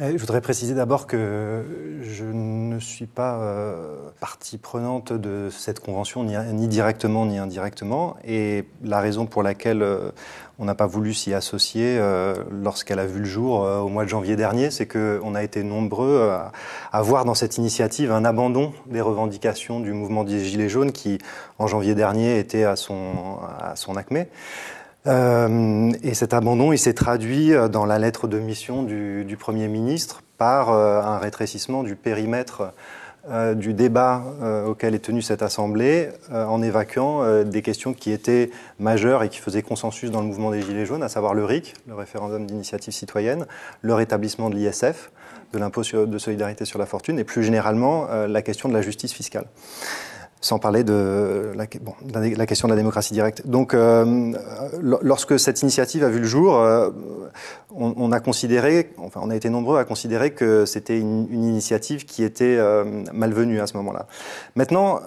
Euh, je voudrais préciser d'abord que je ne suis pas euh, partie prenante de cette convention, ni, directement ni indirectement. Et la raison pour laquelle euh, on n'a pas voulu s'y associer lorsqu'elle a vu le jour au mois de janvier dernier, c'est qu'on a été nombreux à, à, voir dans cette initiative un abandon des revendications du mouvement des Gilets jaunes qui, en janvier dernier, était à son, à son acmé. Euh, et cet abandon, il s'est traduit euh, dans la lettre de mission du, Premier ministre par euh, un rétrécissement du périmètre du débat auquel est tenue cette Assemblée en évacuant des questions qui étaient majeures et qui faisaient consensus dans le mouvement des Gilets jaunes, à savoir le RIC, le référendum d'initiative citoyenne, le rétablissement de l'ISF, de l'impôt de solidarité sur la fortune, et plus généralement la question de la justice fiscale sans parler de la, question de la démocratie directe. Donc, euh, lorsque cette initiative a vu le jour, euh, on, a considéré, enfin, on a été nombreux à considérer que c'était une, initiative qui était euh, malvenue à ce moment-là. Maintenant,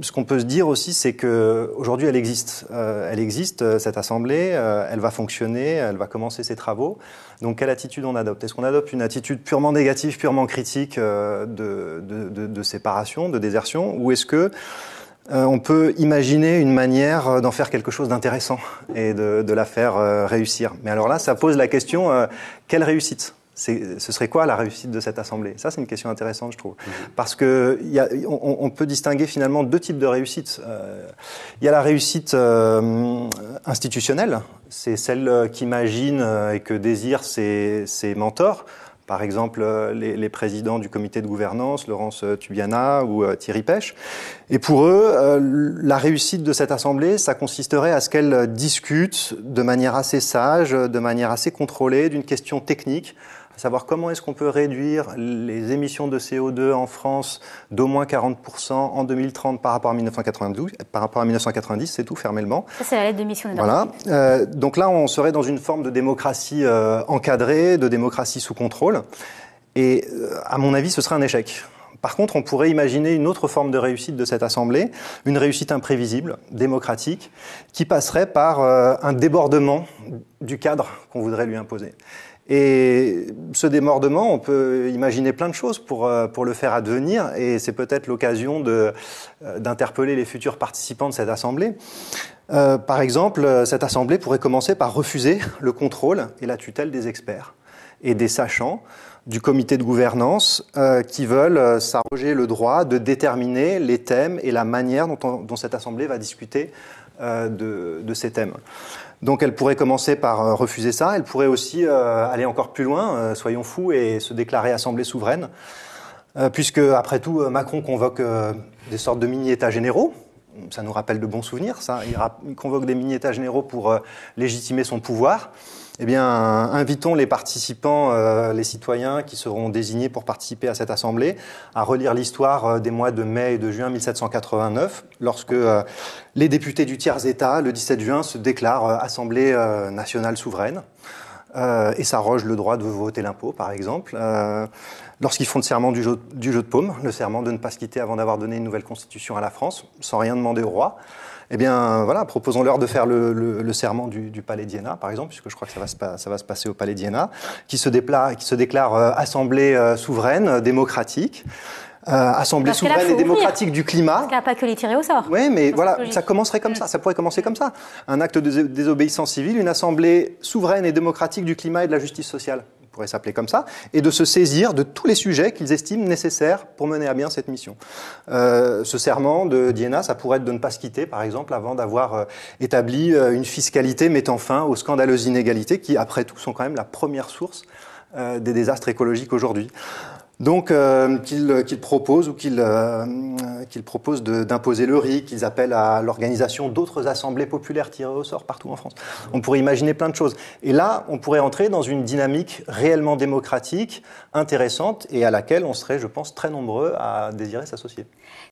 ce qu'on peut se dire aussi, c'est que aujourd'hui, elle existe. Elle existe cette assemblée, elle va fonctionner, elle va commencer ses travaux. Donc, quelle attitude on adopte? Est-ce qu'on adopte une attitude purement négative, purement critique de, de séparation, de désertion, ou est-ce que euh, on peut imaginer une manière euh, d'en faire quelque chose d'intéressant et de, de, la faire euh, réussir. Mais alors là, ça pose la question euh, quelle réussite? Ce serait quoi la réussite de cette assemblée? Ça, c'est une question intéressante, je trouve, mmh. parce que y a, on, on, peut distinguer finalement deux types de réussite. Il y a la réussite institutionnelle, c'est celle qu'imagine et que désirent ses, ses mentors par exemple les, les, présidents du comité de gouvernance, Laurence Tubiana ou euh, Thierry Pêche. Et pour eux, euh, la réussite de cette assemblée, ça consisterait à ce qu'elle discute de manière assez sage, de manière assez contrôlée, d'une question technique savoir comment est-ce qu'on peut réduire les émissions de CO2 en France d'au moins 40% en 2030 par rapport à 1992, par rapport à 1990, c'est tout, fermement. Ça, c'est la lettre de mission. Voilà. Euh, donc là, on serait dans une forme de démocratie euh, encadrée, de démocratie sous contrôle. Et euh, à mon avis, ce serait un échec. Par contre, on pourrait imaginer une autre forme de réussite de cette Assemblée, une réussite imprévisible, démocratique, qui passerait par un débordement du cadre qu'on voudrait lui imposer. Et ce démordement, on peut imaginer plein de choses pour, euh, pour le faire advenir, et c'est peut-être l'occasion euh, d'interpeller les futurs participants de cette Assemblée. Euh, par exemple, cette Assemblée pourrait commencer par refuser le contrôle et la tutelle des experts et des sachants du comité de gouvernance euh, qui veulent s'arroger le droit de déterminer les thèmes et la manière dont, on, dont cette Assemblée va discuter euh, de, de, ces thèmes. Donc elle pourrait commencer par euh, refuser ça, elle pourrait aussi euh, aller encore plus loin, euh, soyons fous, et se déclarer Assemblée souveraine, puisque après tout, Macron convoque des sortes de mini-états généraux, ça nous rappelle de bons souvenirs, ça. Il, convoque des mini-états généraux pour euh, légitimer son pouvoir. Eh bien, invitons les participants, euh, les citoyens qui seront désignés pour participer à cette assemblée, à relire l'histoire euh, des mois de mai et de juin 1789, lorsque les députés du tiers-État, le 17 juin, se déclarent Assemblée nationale souveraine et s'arrogent le droit de voter l'impôt, par exemple lorsqu'ils font le serment du jeu, de paume, le serment de ne pas se quitter avant d'avoir donné une nouvelle constitution à la France, sans rien demander au roi, eh bien, voilà, proposons-leur de faire le, serment du, Palais d'Iéna, par exemple, puisque je crois que ça va se, passer au Palais d'Iéna, qui se, déclare euh, assemblée euh, souveraine, euh, démocratique. Euh, assemblée Parce souveraine et démocratique du climat. Parce n'y a pas que les tirer au sort. Oui, mais voilà, ça commencerait comme ça, ça pourrait commencer comme ça. Un acte de désobéissance civile, une assemblée souveraine et démocratique du climat et de la justice sociale pourrait s'appeler comme ça, et de se saisir de tous les sujets qu'ils estiment nécessaires pour mener à bien cette mission. Euh, ce serment de Diana, ça pourrait être de ne pas se quitter, par exemple, avant d'avoir euh, établi euh, une fiscalité mettant fin aux scandaleuses inégalités qui, après tout, sont quand même la première source euh, des désastres écologiques aujourd'hui. Donc euh, qu'ils qu proposent ou qu'ils euh, proposent d'imposer le RIC, qu'ils appellent à l'organisation d'autres assemblées populaires tirées au sort partout en France. On pourrait imaginer plein de choses. Et là, on pourrait entrer dans une dynamique réellement démocratique, intéressante et à laquelle on serait, je pense, très nombreux à désirer s'associer.